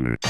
minute.